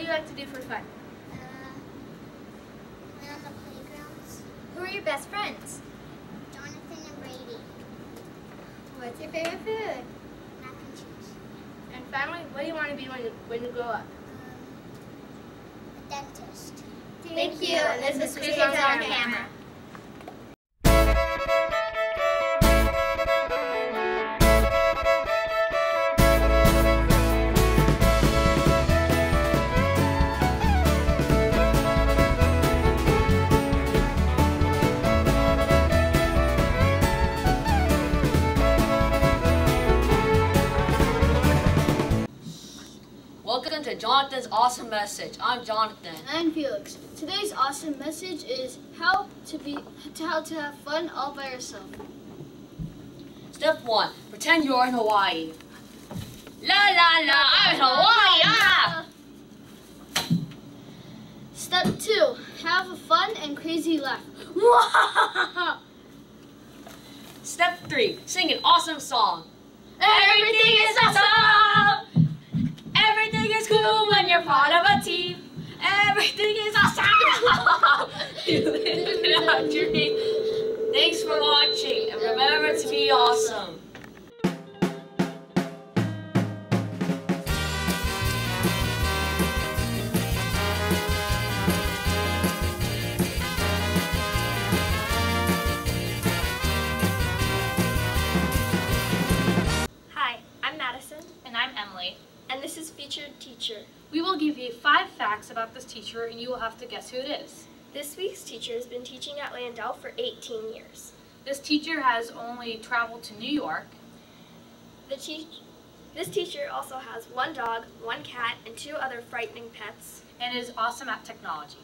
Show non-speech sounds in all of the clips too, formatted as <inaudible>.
do you like to do for fun? Uh, play on the playgrounds. Who are your best friends? Jonathan and Brady. What's your favorite food? Mac and cheese. And finally, what do you want to be when you, when you grow up? Um, a dentist. Thank you, and this is Kids on Camera. Welcome awesome message. I'm Jonathan. I'm Felix. Today's awesome message is how to be to how to have fun all by yourself. Step one: pretend you're in Hawaii. La la la! I'm in Hawaii. Ah! Step two: have a fun and crazy laugh. Step three: sing an awesome song. Everything is awesome. Everything is cool when you're part of a team. Everything is awesome. <laughs> you live in a dream. Thanks for watching, and remember to be awesome. And this is Featured Teacher. We will give you five facts about this teacher, and you will have to guess who it is. This week's teacher has been teaching at Landau for 18 years. This teacher has only traveled to New York. The teach- this teacher also has one dog, one cat, and two other frightening pets. and is awesome at technology.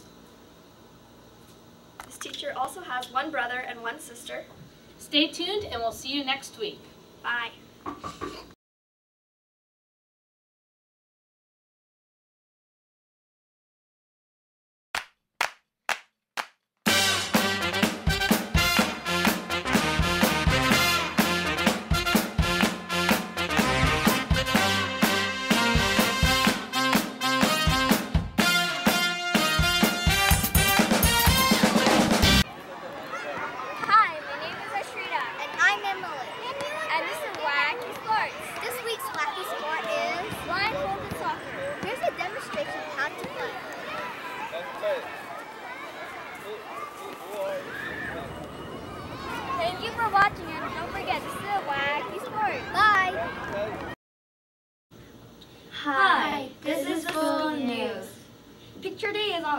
This teacher also has one brother and one sister. Stay tuned, and we'll see you next week. Bye.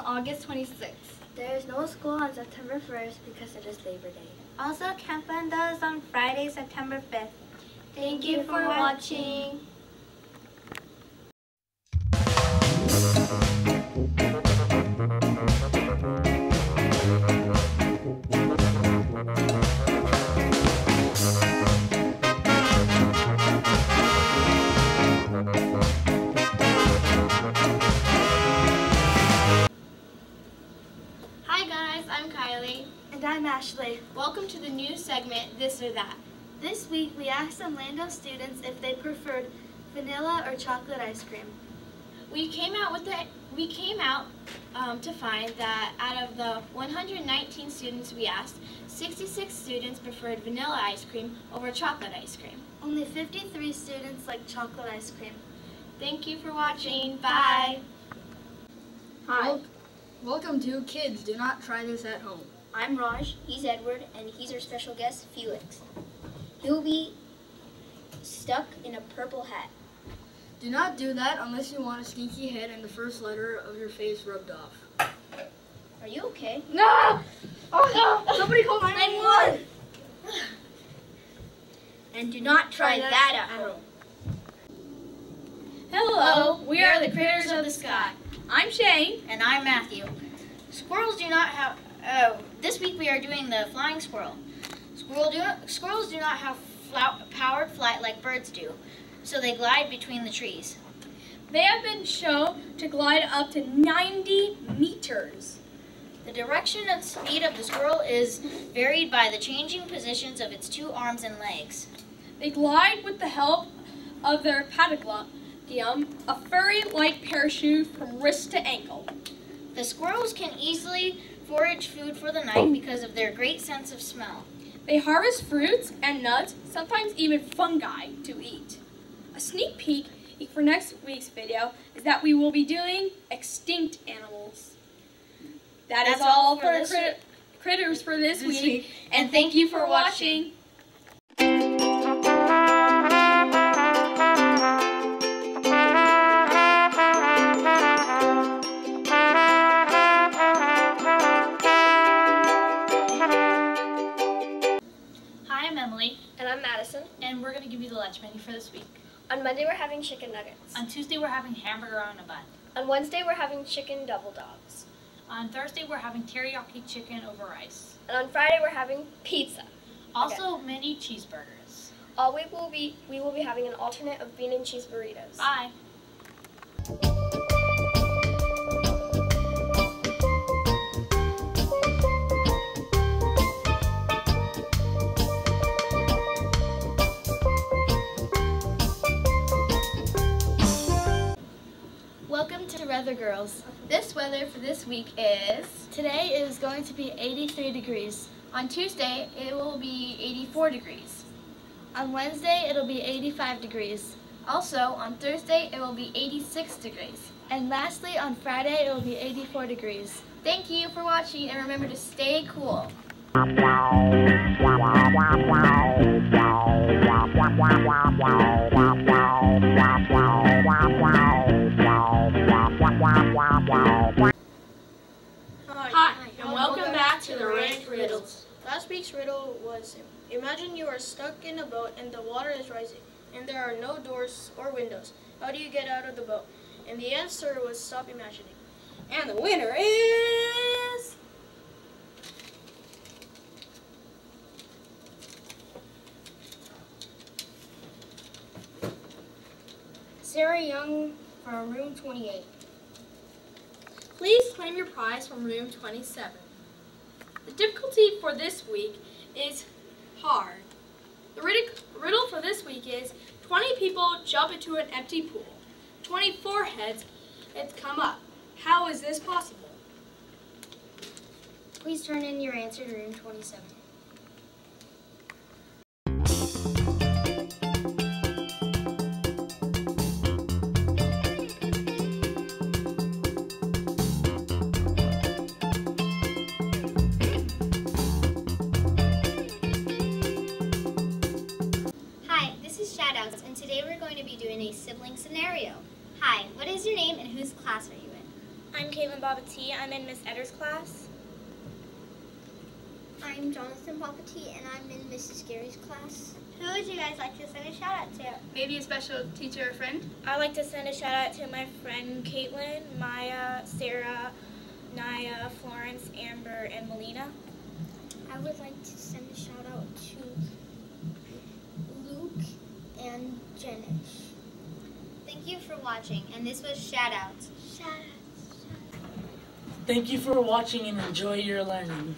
August 26th. There is no school on September 1st because it is Labor Day. Also, Camp Banda is on Friday, September 5th. Thank you for watching. Hi segment, This That. This week, we asked some Lando students if they preferred vanilla or chocolate ice cream. We came out with the we came out um, to find that out of the 119 students we asked, 66 students preferred vanilla ice cream over chocolate ice cream. Only 53 students like chocolate ice cream. Thank you for watching. Bye. Hi. welcome to Kids Do Not Try This at Home. I'm Raj, he's Edward, and he's our special guest, Felix. He'll be stuck in a purple hat. Do not do that unless you want a stinky head and the first letter of your face rubbed off. Are you okay? No! Oh no! Somebody call 911! And do not try that at home. Hello, we are the creators of the sky. I'm Shane. And I'm Matthew. Squirrels do not have uh, this week we are doing the flying squirrel. Squirrel do, squirrels do not have flout, powered flight like birds do, so they glide between the trees. They have been shown to glide up to 90 meters. The direction and speed of the squirrel is varied by the changing positions of its two arms and legs. They glide with the help of their patagladium, a furry-like parachute from wrist to ankle. The squirrels can easily forage food for the night oh. because of their great sense of smell. They harvest fruits and nuts, sometimes even fungi, to eat. A sneak peek for next week's video is that we will be doing extinct animals. That is That's all all for for this crit- critters for this, This week. week. And thank you for watching. Hi, Monday, we're having chicken nuggets. On Tuesday, we're having hamburger on a bun. On Wednesday, we're having chicken double dogs. On Thursday, we're having teriyaki chicken over rice. And on Friday, we're having pizza. Also, mini cheeseburgers. All week we'll be we will be having an alternate of bean and cheese burritos. Bye. Girls. This weather for this week is today is going to be 83 degrees. On Tuesday it will be 84 degrees. On Wednesday it'll be 85 degrees. Also on Thursday it will be 86 degrees. And lastly on Friday it will be 84 degrees. Thank you for watching and remember to stay cool. Hi, and welcome back to the Ranked Riddles. Last week's riddle was Imagine you are stuck in a boat and the water is rising, and there are no doors or windows. How do you get out of the boat? And the answer was stop imagining. And the winner is... Sarah Young from room 28. Please claim your prize from room 27. The difficulty for this week is hard. The riddle for this week is 20 people jump into an empty pool. 24 heads heads come up. How is this possible? Please turn in your answer to room 27. Hi, what is your name and whose class are you in? I'm Caitlin Babatee. I'm in Miss Edder's class. I'm Jonathan Papaty, and I'm in Mrs. Gary's class. Who would you guys like to send a shout out to? Maybe a special teacher or friend? I'd like to send a shout out to my friend Caitlin, Maya, Sarah, Naya, Florence, Amber, and Melina. I would like to send a shout out to Luke and Jenish. Thank you for watching, and this was Shoutouts. Shoutouts. Thank you for watching and enjoy your learning.